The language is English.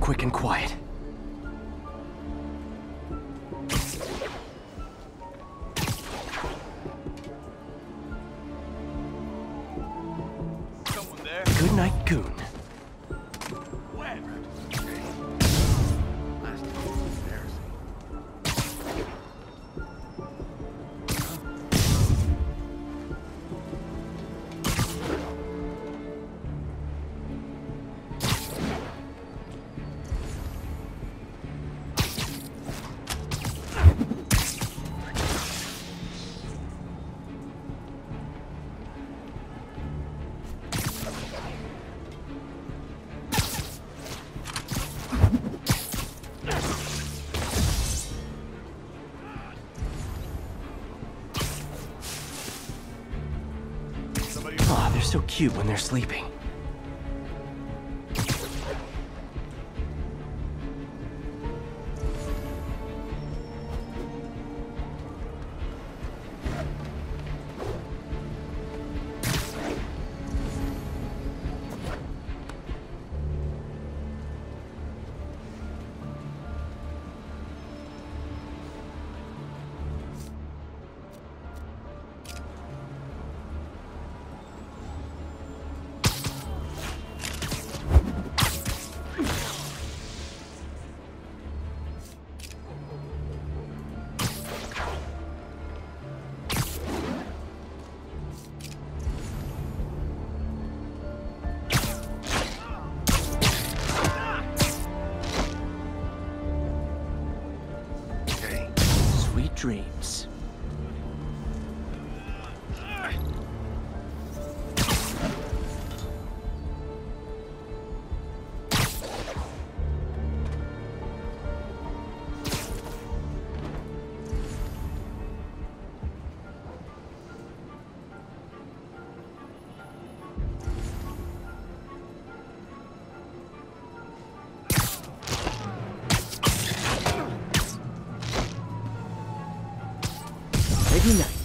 quick and quiet. Someone there? Good night, Goon. Somebody Aw, they're so cute when they're sleeping. Dreams. Mighty Knight.